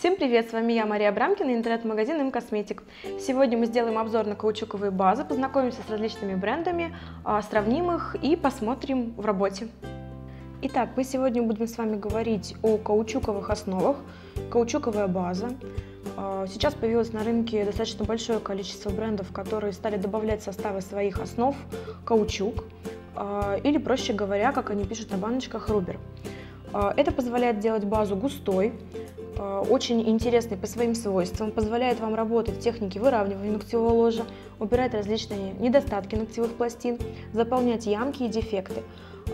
Всем привет, с вами я, Мария Брамкина, интернет-магазин Им Косметик. Сегодня мы сделаем обзор на каучуковые базы, познакомимся с различными брендами, а, сравним их и посмотрим в работе. Итак, мы сегодня будем с вами говорить о каучуковых основах. Каучуковая база. А, сейчас появилось на рынке достаточно большое количество брендов, которые стали добавлять составы своих основ каучук, а, или, проще говоря, как они пишут на баночках, рубер. Это позволяет делать базу густой, очень интересный по своим свойствам, позволяет вам работать в технике выравнивания ногтевого ложа, убирать различные недостатки ногтевых пластин, заполнять ямки и дефекты.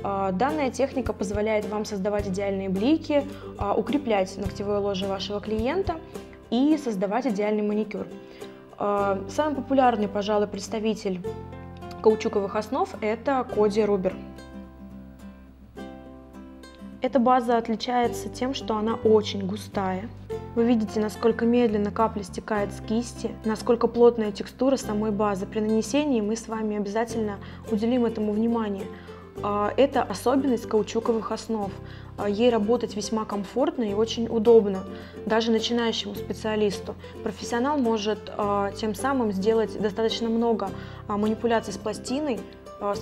Э, данная техника позволяет вам создавать идеальные блики, э, укреплять ногтевое ложе вашего клиента и создавать идеальный маникюр. Самый популярный, пожалуй, представитель каучуковых основ – это Коди Рубер. Эта база отличается тем, что она очень густая. Вы видите, насколько медленно капля стекает с кисти, насколько плотная текстура самой базы. При нанесении мы с вами обязательно уделим этому внимание. А, это особенность каучуковых основ. А, ей работать весьма комфортно и очень удобно, даже начинающему специалисту. Профессионал может а, тем самым сделать достаточно много манипуляций с пластиной,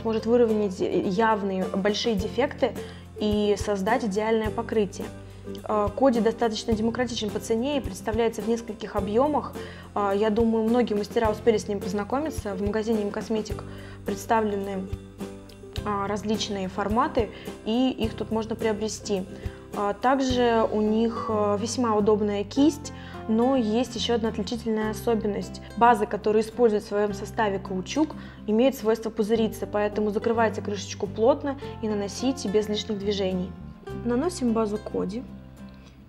сможет выровнять явные большие дефекты и создать идеальное покрытие. А, Коди достаточно демократичен по цене и представляется в нескольких объемах. А, я думаю, многие мастера успели с ним познакомиться. В магазине им косметик представлены а, различные форматы, и их тут можно приобрести. Также у них весьма удобная кисть, но есть еще одна отличительная особенность. База, которую используют в своем составе каучук, имеет свойство пузыриться, поэтому закрывайте крышечку плотно и наносите без лишних движений. Наносим базу Коди.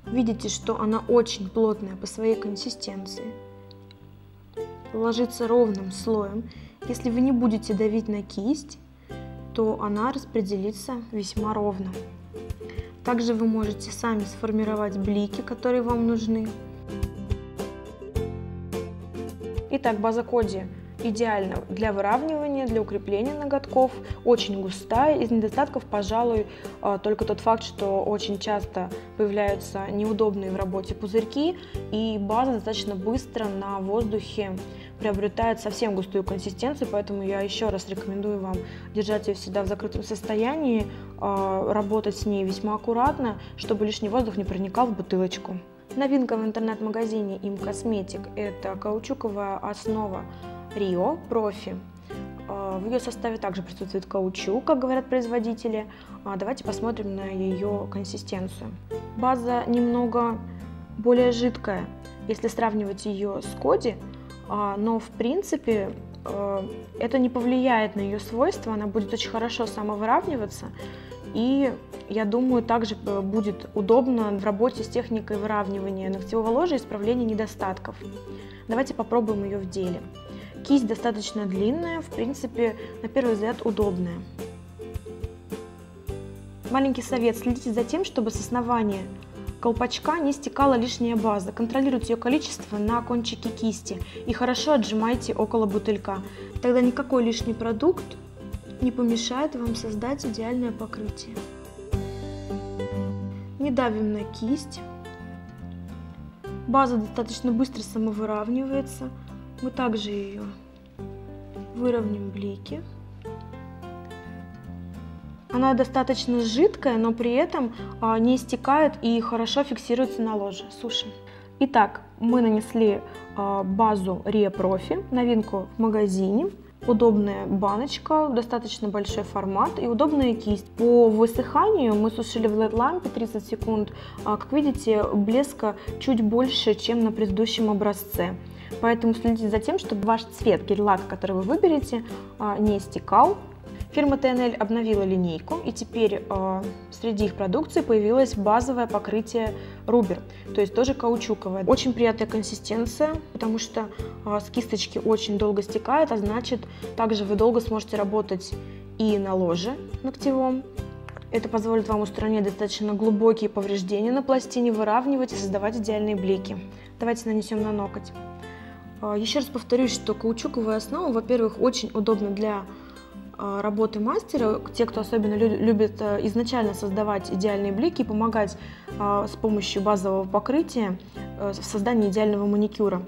Видите, что она очень плотная по своей консистенции. Ложится ровным слоем. Если вы не будете давить на кисть, то она распределится весьма ровно. Также вы можете сами сформировать блики, которые вам нужны. Итак, база Коди идеально для выравнивания, для укрепления ноготков, очень густая. Из недостатков, пожалуй, а, только тот факт, что очень часто появляются неудобные в работе пузырьки, и база достаточно быстро на воздухе приобретает совсем густую консистенцию, поэтому я еще раз рекомендую вам держать ее всегда в закрытом состоянии, а, работать с ней весьма аккуратно, чтобы лишний воздух не проникал в бутылочку. Новинка в интернет-магазине Им Косметик – это каучуковая основа Rio Profi. А, в ее составе также присутствует каучук, как говорят производители. А, давайте посмотрим на ее консистенцию. База немного более жидкая, если сравнивать ее с Коди, а, но в принципе это не повлияет на ее свойства, она будет очень хорошо самовыравниваться и я думаю, также э, будет удобно в работе с техникой выравнивания ногтевого ложа и исправления недостатков. Давайте попробуем ее в деле. Кисть достаточно длинная, в принципе, на первый взгляд удобная. Маленький совет, следите за тем, чтобы с основания колпачка не стекала лишняя база. Контролируйте ее количество на кончике кисти и хорошо отжимайте около бутылька. Тогда никакой лишний продукт не помешает вам создать идеальное покрытие. Не давим на кисть. База достаточно быстро самовыравнивается. Мы также ее выровняем блики. Она достаточно жидкая, но при этом а, не истекает и хорошо фиксируется на ложе. Сушим. Итак, мы нанесли а, базу Ria Profi, новинку в магазине удобная баночка, достаточно большой формат и удобная кисть. По высыханию мы сушили в LED-лампе 30 секунд. А, как видите, блеска чуть больше, чем на предыдущем образце. Поэтому следите за тем, чтобы ваш цвет гель-лак, который вы выберете, а, не истекал Фирма TNL обновила линейку, и теперь э, среди их продукции появилось базовое покрытие Рубер, то есть тоже каучуковое. Очень приятная консистенция, потому что э, с кисточки очень долго стекает, а значит, также вы долго сможете работать и на ложе ногтевом. Это позволит вам устранить достаточно глубокие повреждения на пластине, выравнивать и создавать идеальные блики. Давайте нанесем на ноготь. Еще раз повторюсь, что каучуковая основа, во-первых, очень удобна для работы мастера, те, кто особенно любит э, изначально создавать идеальные блики и помогать а, с помощью базового покрытия э, в создании идеального маникюра.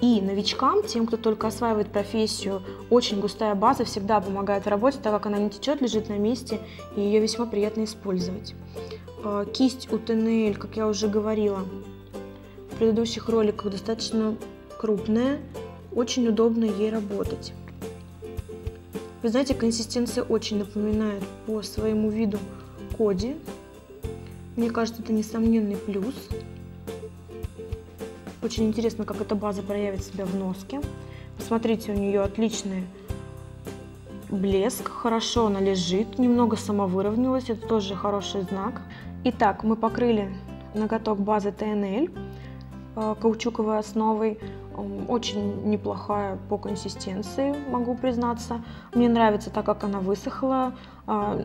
И новичкам, тем, кто только осваивает профессию, очень густая база всегда помогает в работе, так как она не течет, лежит на месте, и ее весьма приятно использовать. Кисть у TNL, как я уже говорила в предыдущих роликах, достаточно крупная, очень удобно ей работать. Вы знаете, консистенция очень напоминает по своему виду коди. Мне кажется, это несомненный плюс. Очень интересно, как эта база проявит себя в носке. Посмотрите, у нее отличный блеск, хорошо она лежит, немного самовыровнялась, это тоже хороший знак. Итак, мы покрыли ноготок базы TNL э, каучуковой основой очень неплохая по консистенции, могу признаться. Мне нравится так, как она высохла. А,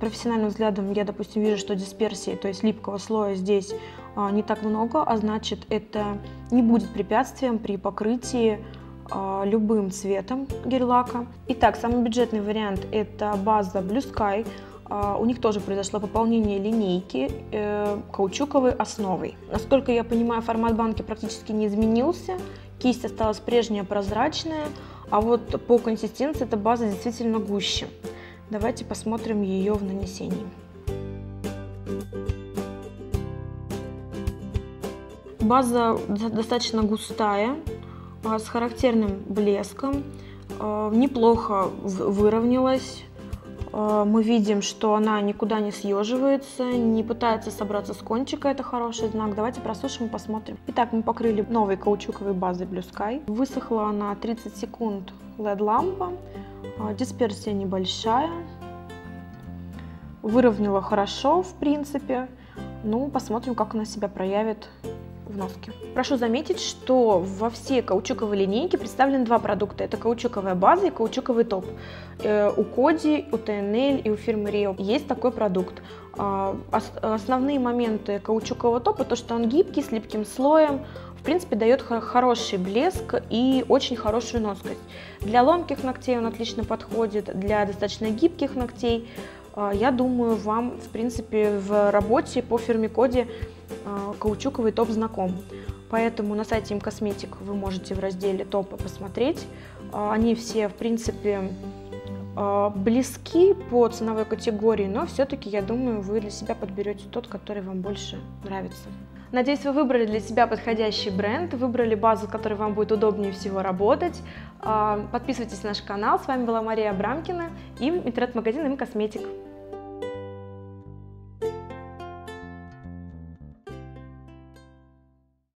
профессиональным взглядом я, допустим, вижу, что дисперсии, то есть липкого слоя здесь а, не так много, а значит это не будет препятствием при покрытии а, любым цветом гель-лака. Итак, самый бюджетный вариант это база Blue Sky у них тоже произошло пополнение линейки э, каучуковой основой. Насколько я понимаю, формат банки практически не изменился, кисть осталась прежняя прозрачная, а вот по консистенции эта база действительно гуще. Давайте посмотрим ее в нанесении. База достаточно густая, а, с характерным блеском, а, неплохо выровнялась, мы видим, что она никуда не съеживается, не пытается собраться с кончика, это хороший знак. Давайте просушим и посмотрим. Итак, мы покрыли новой каучуковой базой Blue Sky. Высохла она 30 секунд LED-лампа, э, дисперсия небольшая, выровняла хорошо, в принципе. Ну, посмотрим, как она себя проявит в. Прошу заметить, что во всей каучуковой линейке представлены два продукта. Это каучуковая база и каучуковый топ. Э, у Коди, у ТНЛ и у фирмы Rio есть такой продукт. А, основные моменты каучукового топа, то что он гибкий, с липким слоем, в принципе, дает хороший блеск и очень хорошую носкость. Для ломких ногтей он отлично подходит, для достаточно гибких ногтей я думаю, вам, в принципе, в работе по фирме Коди а, каучуковый топ знаком. Поэтому на сайте Косметик вы можете в разделе топа посмотреть. А, они все, в принципе, близки по ценовой категории, но все-таки, я думаю, вы для себя подберете тот, который вам больше нравится. Надеюсь, вы выбрали для себя подходящий бренд, выбрали базу, с которой вам будет удобнее всего работать. Подписывайтесь на наш канал. С вами была Мария Абрамкина и интернет-магазин Им Косметик.